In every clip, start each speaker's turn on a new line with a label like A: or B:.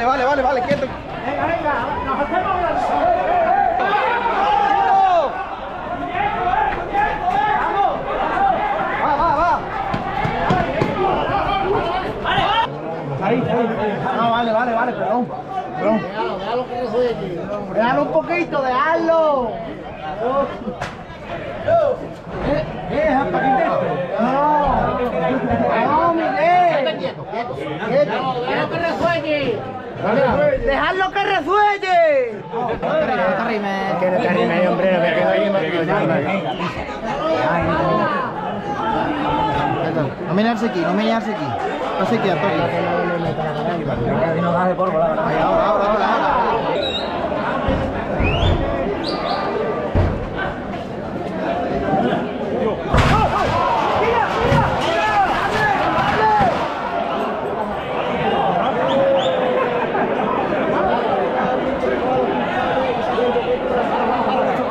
A: vale, vale, quieto.
B: Venga, venga, nos hacemos grandes.
A: No, vale, vale, vale, perdón. Perdón.
B: Déjalo, déjalo que resuelve. Déjalo un poquito, déjalo.
A: Eh, eh, es para
B: No, no, Miguel. Quieto, quieto. Déjalo que resuelle. Dejadlo que resuelle.
A: Que no te arrimes, hombre, no ahí. No mirarse aquí, no mirarse aquí. No se queda, ahora, ahora, ahora.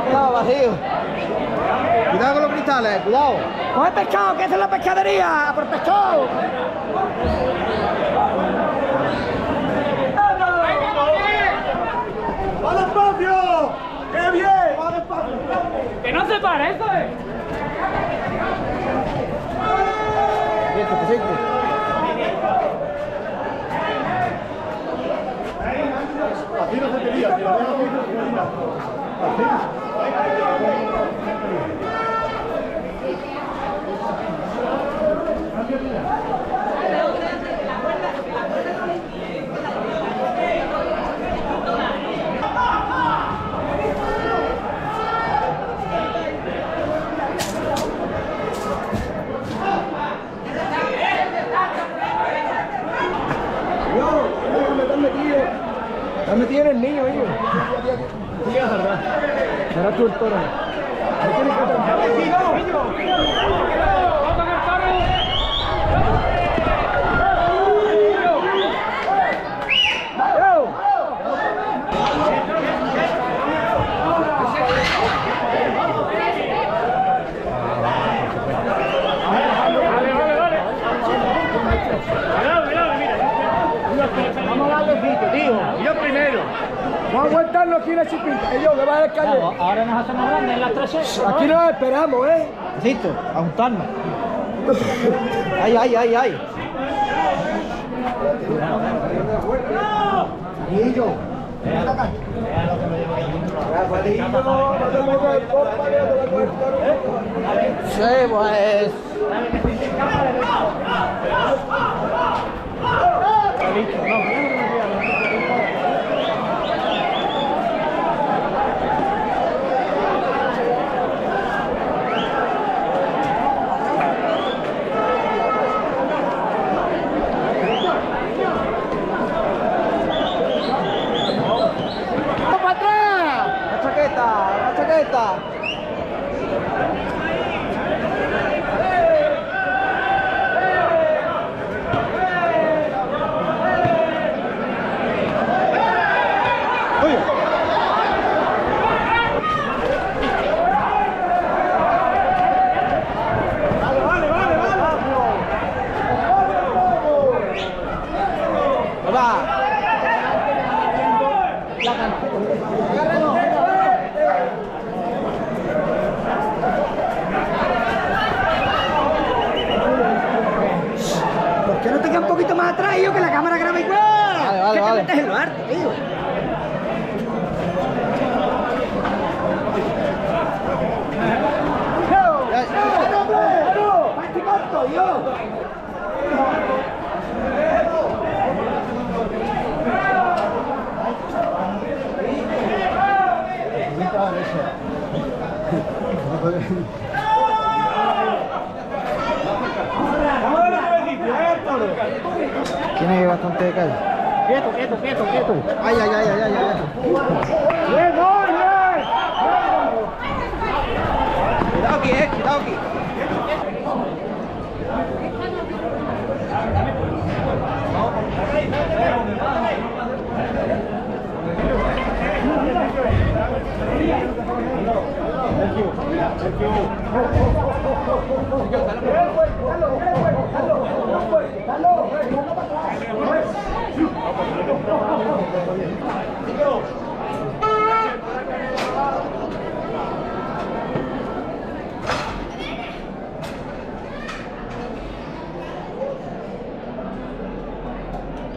A: Cuidado, vacío. Cuidado con los cristales, cuidado.
B: Coge pescado, que esa es la pescadería. Por pescado.
A: ¡Va despacio! ¡Qué bien! ¡Va despacio!
B: Que no se pare, eso es.
A: Es verdad. Será tú el. Me tienes que atrapar.
B: Vamos a darle sitio, tío. Yo primero.
A: Vamos a aguantarlo aquí en la chipita. Ellos, que va a calle.
B: Ahora nos hacemos grandes en las tres
A: Aquí nos esperamos, ¿eh? Necesito, a juntarnos. Ay, ay, ay, ay. Sí, pues.
B: para atrás!
A: La chaqueta, la chaqueta. Oye. Vale, vale, vale, vale. Va.
B: ¿Por qué no te quedas un poquito más atrás, yo, que la cámara graba igual?
A: Vale, vale,
B: ¿Qué te
A: vale.
B: metes en lo arte, tío?
A: Tiene bastante de calle.
B: Quieto, quieto, quieto, quieto.
A: Ay, ay, ay, ay, ay, ay. Cuidado aquí, eh, cuidado aquí.
B: Thank you.